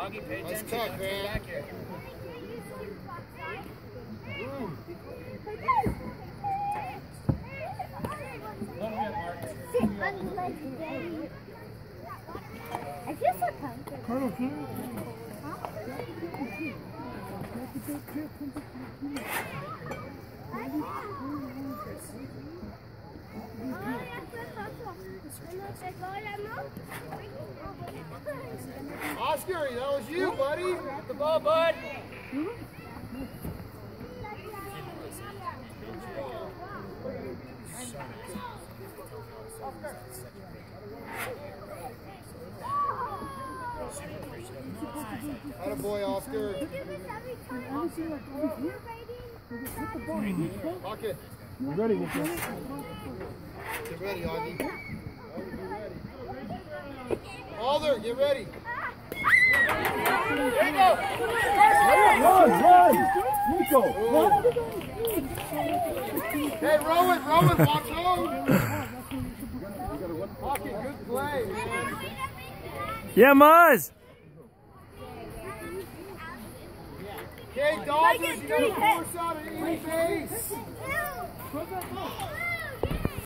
Augie, pay Nice cut, Don't back here. I feel so comfortable. Oscar, that was you, buddy. The ball, bud. Atta boy, Oscar. Pocket. You ready, Nico? Get ready, Augie. Augie, get ready. Alder, get ready. Run, run! Nico, run! Hey, Rowan, Rowan, watch out. Pocket, good play. Yeah, Muzz! Okay, Dodgers, you gotta force out an easy base. Two.